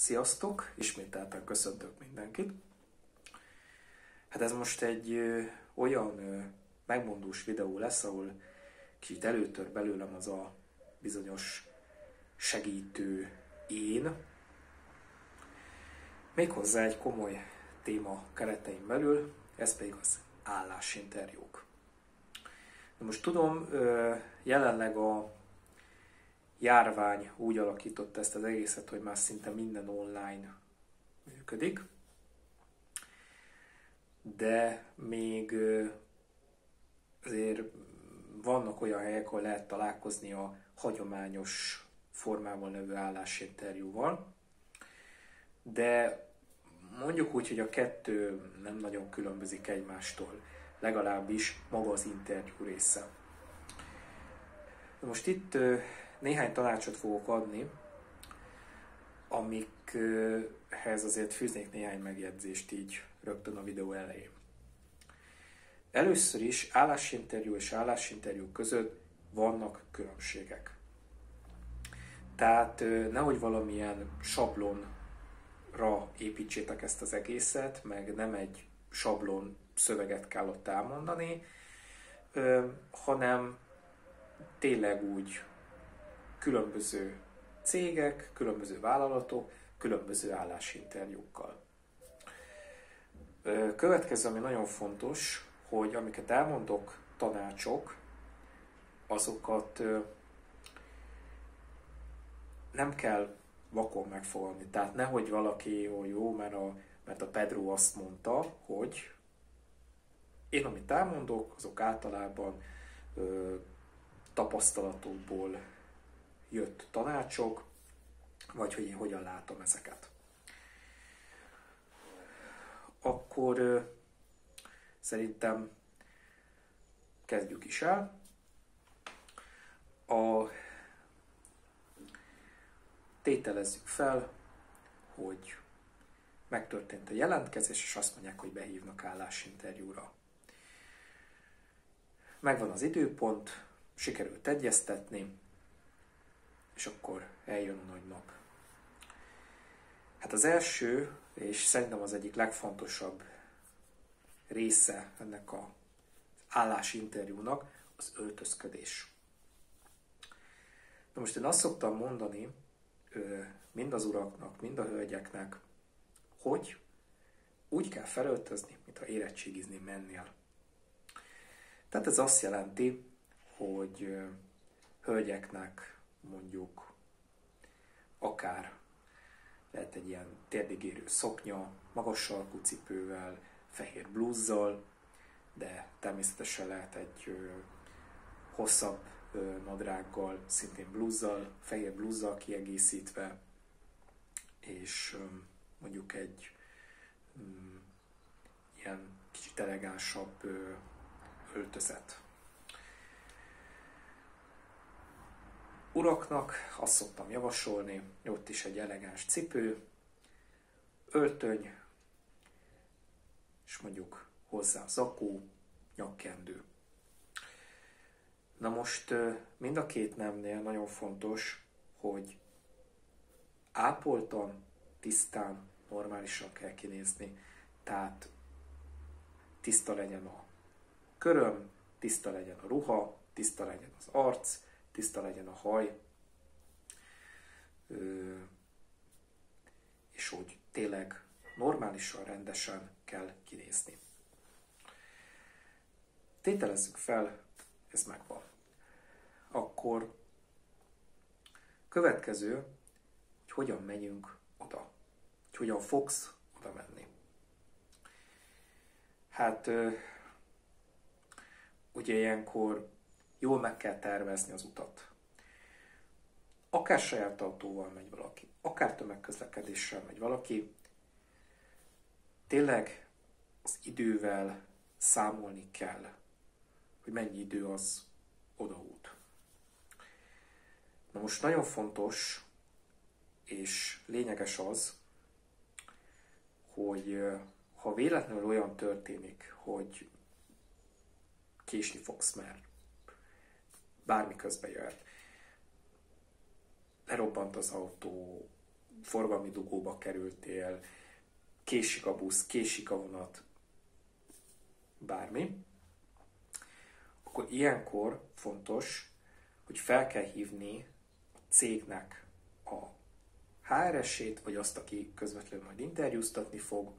Sziasztok! Ismételten köszöntök mindenkit. Hát ez most egy ö, olyan ö, megmondós videó lesz, ahol kicsit előtör belőlem az a bizonyos segítő én. Méghozzá egy komoly téma keretein belül, ez pedig az állásinterjúk. Na most tudom, ö, jelenleg a járvány úgy alakította ezt az egészet, hogy már szinte minden online működik. De még azért vannak olyan helyek, ahol lehet találkozni a hagyományos formában levő állásinterjúval. De mondjuk úgy, hogy a kettő nem nagyon különbözik egymástól, legalábbis maga az interjú része. Most itt néhány tanácsot fogok adni, amikhez azért fűznék néhány megjegyzést így rögtön a videó elején. Először is állásinterjú és állásinterjú között vannak különbségek. Tehát nehogy valamilyen sablonra építsétek ezt az egészet, meg nem egy sablon szöveget kell ott elmondani, hanem tényleg úgy különböző cégek, különböző vállalatok, különböző állásinterjúkkal. Következő, ami nagyon fontos, hogy amiket elmondok, tanácsok, azokat nem kell vakon megfogalni. Tehát nehogy valaki jó, jó, mert a, mert a Pedro azt mondta, hogy én amit elmondok, azok általában ö, tapasztalatokból jött tanácsok, vagy hogy én hogyan látom ezeket. Akkor szerintem kezdjük is el. A tételezzük fel, hogy megtörtént a jelentkezés, és azt mondják, hogy behívnak állásinterjúra. Megvan az időpont, sikerült egyeztetni, és akkor eljön a nagy nap. Hát az első, és szerintem az egyik legfontosabb része ennek a állásinterjúnak az öltözködés. Na most én azt szoktam mondani mind az uraknak, mind a hölgyeknek, hogy úgy kell felöltözni, mintha érettségizni mennél. Tehát ez azt jelenti, hogy hölgyeknek mondjuk akár lehet egy ilyen térdigérő szoknya, magas sarkú cipővel, fehér blúzzal, de természetesen lehet egy hosszabb nadrággal, szintén blúzzal, fehér blúzzal kiegészítve, és mondjuk egy ö, ilyen kicsit elegánsabb ö, öltözet. Uraknak azt szoktam javasolni, ott is egy elegáns cipő, öltöny, és mondjuk hozzá zakó, nyakkendő. Na most mind a két nemnél nagyon fontos, hogy ápoltan, tisztán, normálisan kell kinézni. Tehát tiszta legyen a köröm, tiszta legyen a ruha, tiszta legyen az arc, tiszta legyen a haj, és hogy tényleg normálisan, rendesen kell kinézni. Tételezzük fel, ez megvan. Akkor következő, hogy hogyan menjünk oda. Hogy hogyan fogsz oda menni. Hát ugye ilyenkor jól meg kell tervezni az utat. Akár saját autóval megy valaki, akár tömegközlekedéssel megy valaki, tényleg az idővel számolni kell, hogy mennyi idő az odaút. Na most nagyon fontos és lényeges az, hogy ha véletlenül olyan történik, hogy késni fogsz, mert bármi közbe jöhet. Lerobbant az autó, forgalmi dugóba kerültél, késik a busz, késik a vonat, bármi, akkor ilyenkor fontos, hogy fel kell hívni a cégnek a HRS-ét, vagy azt, aki közvetlenül majd interjúztatni fog,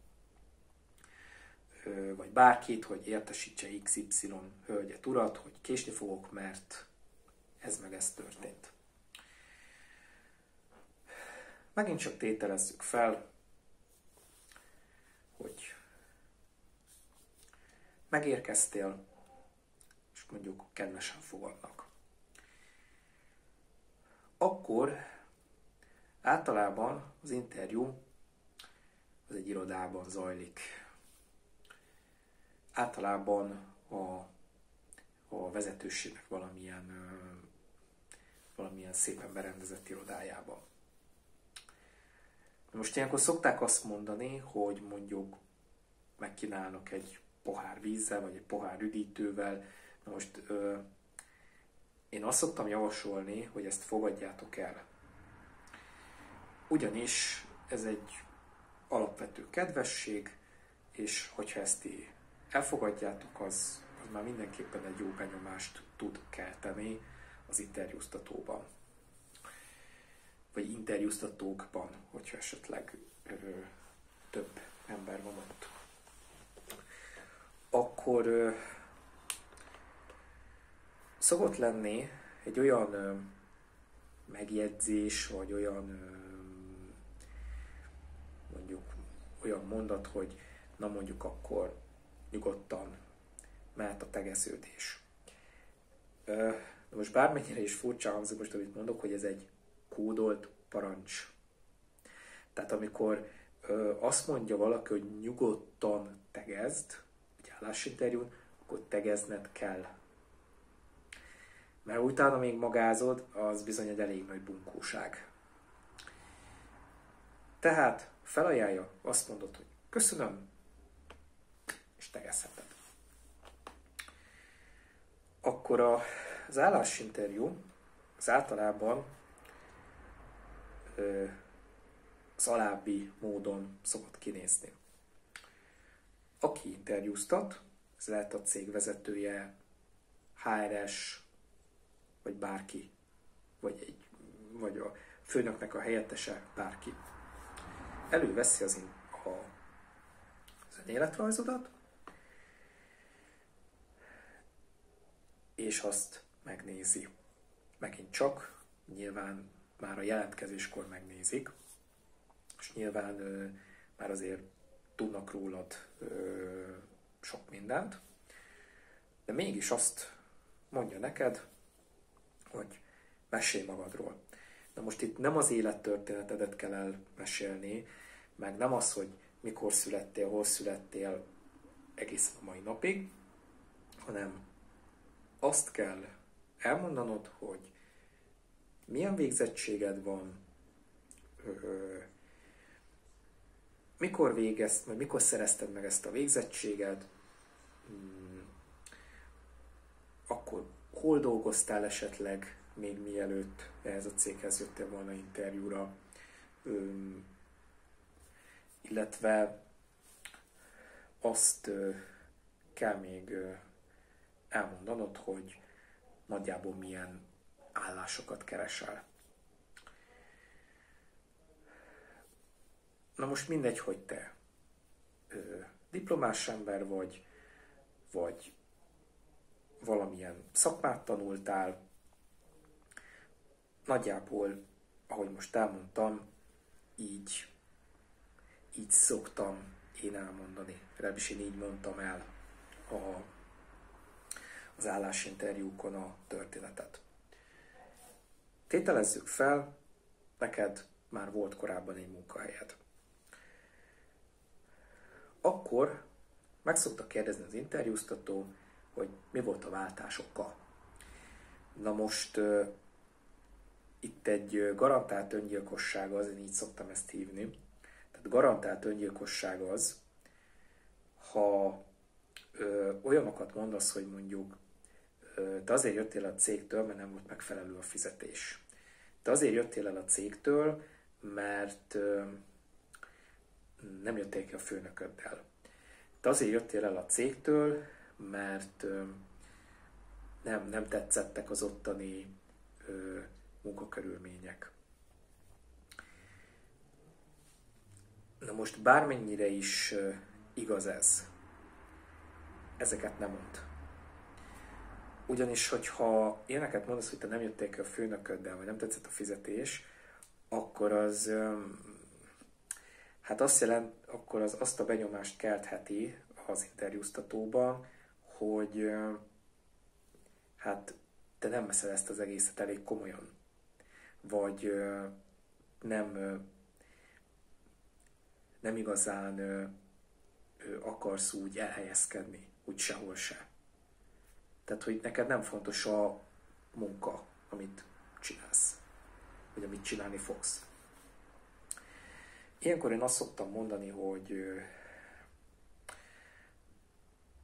vagy bárkit, hogy értesítse XY hölgyet, urat, hogy késni fogok, mert ez meg ez történt. Megint csak tételezzük fel, hogy megérkeztél, és mondjuk kedvesen fogadnak. Akkor általában az interjú az egy irodában zajlik. Általában a, a vezetőségnek valamilyen, valamilyen szépen berendezett irodájában. Most ilyenkor szokták azt mondani, hogy mondjuk megkínálnak egy pohár vízzel, vagy egy pohár üdítővel. Na most ö, én azt szoktam javasolni, hogy ezt fogadjátok el. Ugyanis ez egy alapvető kedvesség, és hogyha ezt ti elfogadjátok, az, az már mindenképpen egy jó benyomást tud kelteni az interjúztatóban vagy interjúztatókban, hogyha esetleg ö, több ember van ott. Akkor ö, szokott lenni egy olyan ö, megjegyzés, vagy olyan ö, mondjuk olyan mondat, hogy na mondjuk akkor nyugodtan mehet a tegeződés. Ö, most bármennyire is furcsa hangzik most, amit mondok, hogy ez egy kódolt parancs. Tehát amikor ö, azt mondja valaki, hogy nyugodtan tegezd egy állásinterjún, akkor tegezned kell. Mert utána még magázod, az bizony egy elég nagy bunkóság. Tehát felajánlja, azt mondod, hogy köszönöm, és tegezheted. Akkor a, az állásinterjú az általában az alábbi módon szokott kinézni. Aki interjúztat, ez lehet a cég vezetője, HRS, vagy bárki, vagy, egy, vagy a főnöknek a helyettese, bárki. Előveszi az, a, az életrajzodat, és azt megnézi. Megint csak, nyilván már a jelentkezéskor megnézik, és nyilván ö, már azért tudnak rólad ö, sok mindent, de mégis azt mondja neked, hogy mesélj magadról. Na most itt nem az élettörténetedet kell elmesélni, meg nem az, hogy mikor születtél, hol születtél egészen a mai napig, hanem azt kell elmondanod, hogy milyen végzettséged van, mikor végezt, vagy mikor szerezted meg ezt a végzettséged, hmm, akkor hol dolgoztál esetleg, még mielőtt ehhez a céghez jöttél volna interjúra, illetve azt kell még elmondanod, hogy nagyjából milyen állásokat keresel. Na most mindegy, hogy te ö, diplomás ember vagy, vagy valamilyen szakmát tanultál, nagyjából, ahogy most elmondtam, így, így szoktam én elmondani. Legalábbis én így mondtam el a, az állásinterjúkon a történetet. Tételezzük fel, neked már volt korábban egy munkahelyed. Akkor meg szokta kérdezni az interjúztató, hogy mi volt a váltásokkal. Na most itt egy garantált öngyilkosság az, én így szoktam ezt hívni. Tehát garantált öngyilkosság az, ha ö, olyanokat mondasz, hogy mondjuk te azért jöttél a cégtől, mert nem volt megfelelő a fizetés. Te azért jöttél el a cégtől, mert nem jöttél ki a főnököddel. Te azért jöttél el a cégtől, mert nem, nem tetszettek az ottani ö, munkakörülmények. Na most bármennyire is igaz ez, ezeket nem mond. Ugyanis, hogyha ilyeneket mondasz, hogy te nem jöttél ki a főnököddel, vagy nem tetszett a fizetés, akkor az hát azt jelent, akkor az azt a benyomást keltheti az interjúztatóban, hogy hát te nem veszed ezt az egészet elég komolyan. Vagy nem, nem igazán akarsz úgy elhelyezkedni, úgy sehol se. Tehát, hogy neked nem fontos a munka, amit csinálsz, vagy amit csinálni fogsz. Ilyenkor én azt szoktam mondani, hogy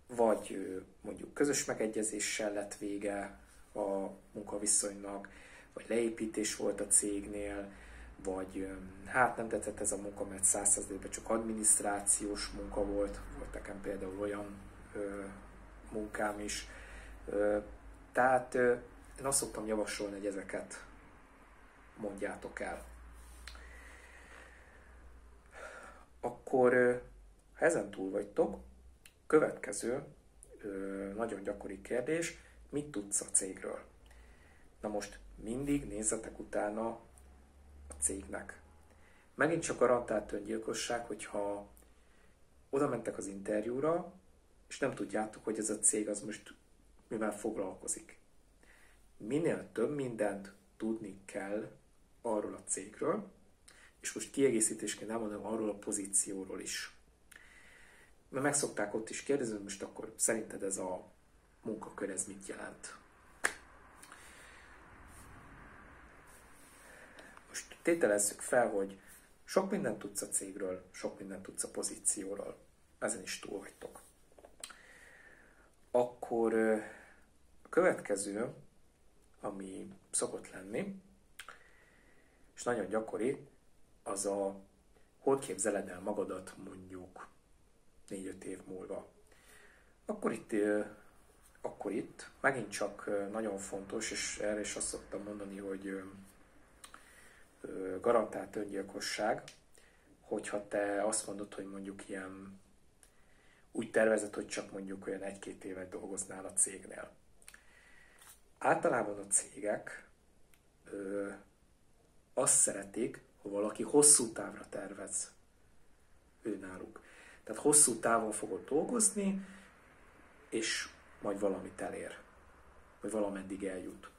vagy mondjuk közös megegyezéssel lett vége a munkaviszonynak, vagy leépítés volt a cégnél, vagy hát nem tetszett ez a munka, mert százszerződében csak adminisztrációs munka volt, volt nekem például olyan ö, munkám is. Tehát én azt szoktam javasolni, hogy ezeket mondjátok el. Akkor, ha ezen túl vagytok, Következő nagyon gyakori kérdés, mit tudsz a cégről? Na most mindig nézzetek utána a cégnek. Megint csak garantált öngyilkosság, hogyha oda mentek az interjúra, és nem tudjátok, hogy ez a cég az most mivel foglalkozik. Minél több mindent tudni kell arról a cégről, és most kiegészítésként elmondom arról a pozícióról is mert meg szokták ott is kérdezni, most akkor szerinted ez a munkakör ez mit jelent? Most tételezzük fel, hogy sok mindent tudsz a cégről, sok mindent tudsz a pozícióról. Ezen is túl vagytok. Akkor következő, ami szokott lenni, és nagyon gyakori, az a hol képzeled el magadat mondjuk 4-5 év múlva. Akkor itt, akkor itt megint csak nagyon fontos, és erre is azt szoktam mondani, hogy garantált öngyilkosság, hogyha te azt mondod, hogy mondjuk ilyen úgy tervezed, hogy csak mondjuk olyan egy-két évet dolgoznál a cégnél. Általában a cégek ö, azt szeretik, ha valaki hosszú távra tervez ő náluk. Tehát hosszú távon fogod dolgozni, és majd valamit elér, vagy valameddig eljut.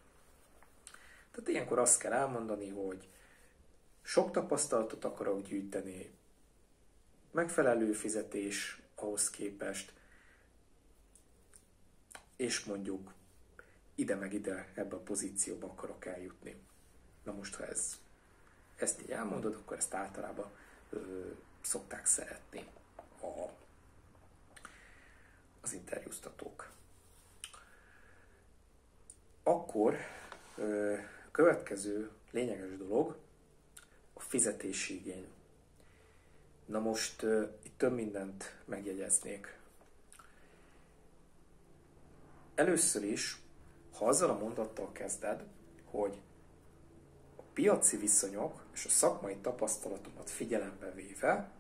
Tehát ilyenkor azt kell elmondani, hogy sok tapasztalatot akarok gyűjteni, megfelelő fizetés ahhoz képest, és mondjuk ide meg ide ebbe a pozícióba akarok eljutni. Na most, ha ez, ezt így elmondod, akkor ezt általában ö, szokták szeretni a, az interjúztatók. Akkor ö, következő lényeges dolog a fizetési igény. Na most ö, itt több mindent megjegyeznék. Először is, ha azzal a mondattal kezded, hogy a piaci viszonyok és a szakmai tapasztalatomat figyelembe véve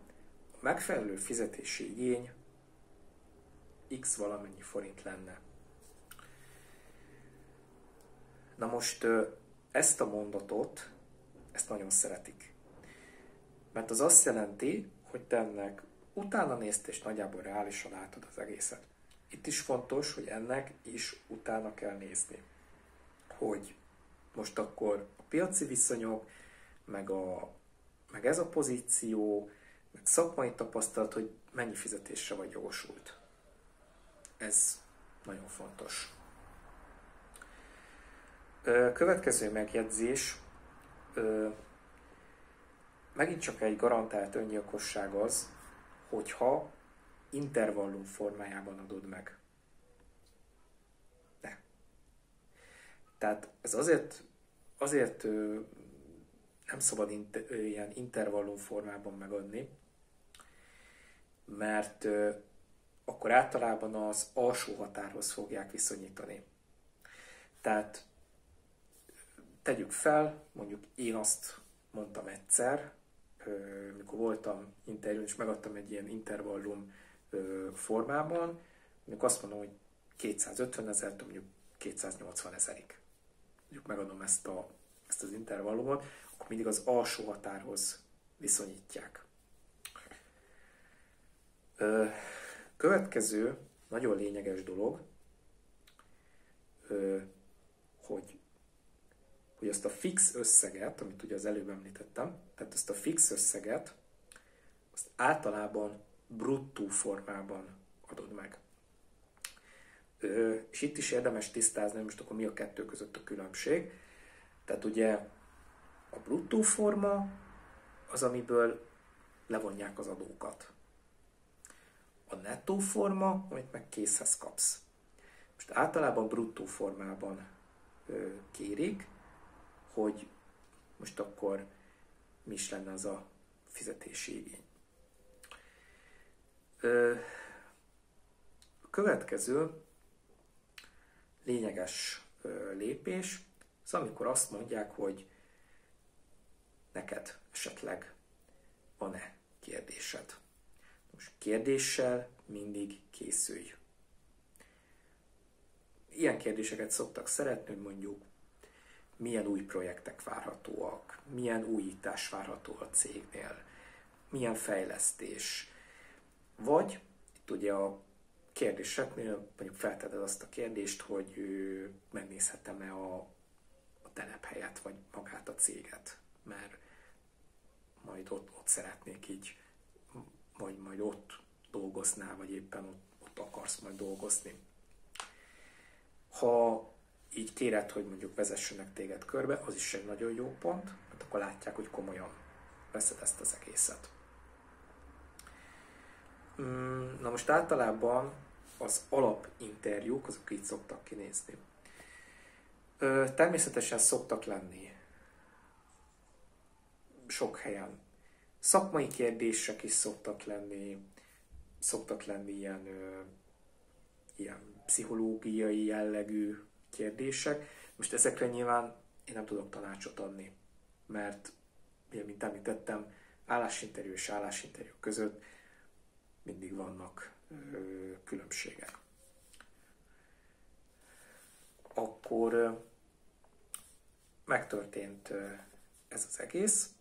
megfelelő fizetési igény x valamennyi forint lenne. Na most ezt a mondatot, ezt nagyon szeretik. Mert az azt jelenti, hogy te ennek utána néztél, és nagyjából reálisan látod az egészet. Itt is fontos, hogy ennek is utána kell nézni. Hogy most akkor a piaci viszonyok, meg, a, meg ez a pozíció, szakmai tapasztalat, hogy mennyi fizetésre vagy jogosult. Ez nagyon fontos. Következő megjegyzés, megint csak egy garantált öngyilkosság az, hogyha intervallum formájában adod meg. De. Tehát ez azért, azért nem szabad inter, ilyen intervallum formában megadni, mert akkor általában az alsó határhoz fogják viszonyítani. Tehát tegyük fel, mondjuk én azt mondtam egyszer, mikor voltam interjún, és megadtam egy ilyen intervallum formában, mondjuk azt mondom, hogy 250 ezer, mondjuk 280 ezerig. Mondjuk megadom ezt, a, ezt az intervallumot, akkor mindig az alsó határhoz viszonyítják. Következő nagyon lényeges dolog, hogy, hogy azt a fix összeget, amit ugye az előbb említettem, tehát ezt a fix összeget, azt általában bruttó formában adod meg. És itt is érdemes tisztázni, most akkor mi a kettő között a különbség. Tehát ugye a bruttó forma az, amiből levonják az adókat a nettó forma, amit meg készhez kapsz. Most általában bruttó formában ö, kérik, hogy most akkor mi is lenne az a fizetési igény. A következő lényeges lépés az, amikor azt mondják, hogy neked esetleg van-e kérdésed. Most kérdéssel mindig készülj. Ilyen kérdéseket szoktak szeretni, mondjuk milyen új projektek várhatóak, milyen újítás várható a cégnél, milyen fejlesztés. Vagy itt ugye a kérdéseknél mondjuk felteded azt a kérdést, hogy megnézhetem-e a, a telephelyet, vagy magát a céget, mert majd ott, ott szeretnék így vagy majd ott dolgoznál, vagy éppen ott, ott akarsz majd dolgozni. Ha így kéred, hogy mondjuk vezessenek téged körbe, az is egy nagyon jó pont, mert akkor látják, hogy komolyan veszed ezt az egészet. Mm, na most általában az alapinterjúk, azok így szoktak kinézni. Természetesen szoktak lenni sok helyen Szakmai kérdések is szoktak lenni, szoktak lenni ilyen, ilyen pszichológiai jellegű kérdések. Most ezekre nyilván én nem tudok tanácsot adni, mert, mint említettem, állásinterjú és állásinterjú között mindig vannak különbségek. Akkor megtörtént ez az egész,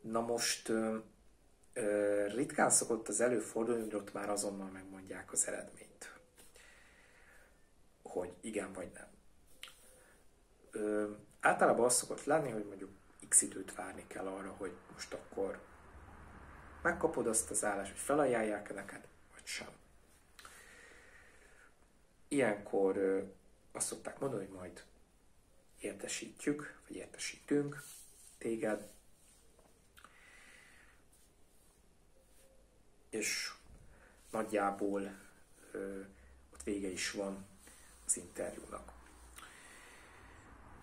Na most ritkán szokott az előfordulni, hogy ott már azonnal megmondják az eredményt. Hogy igen vagy nem. Általában az szokott lenni, hogy mondjuk x időt várni kell arra, hogy most akkor megkapod azt az állást, hogy felajánlják -e neked, vagy sem. Ilyenkor azt szokták mondani, hogy majd értesítjük, vagy értesítünk téged, és nagyjából ö, ott vége is van az interjúnak.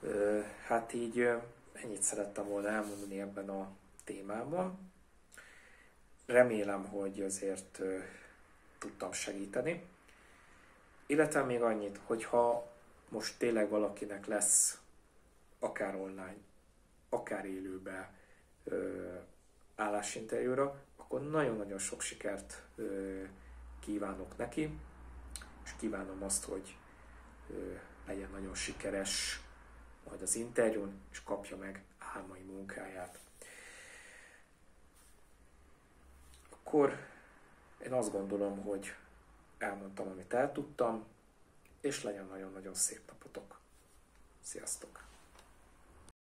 Ö, hát így ö, ennyit szerettem volna elmondani ebben a témában. Remélem, hogy azért tudtam segíteni. Illetve még annyit, hogyha most tényleg valakinek lesz akár online, akár élőbe ö, állásinterjúra, akkor nagyon-nagyon sok sikert kívánok neki, és kívánom azt, hogy legyen nagyon sikeres majd az interjún, és kapja meg álmai munkáját. Akkor én azt gondolom, hogy elmondtam, amit el tudtam, és legyen nagyon-nagyon szép napotok. Sziasztok!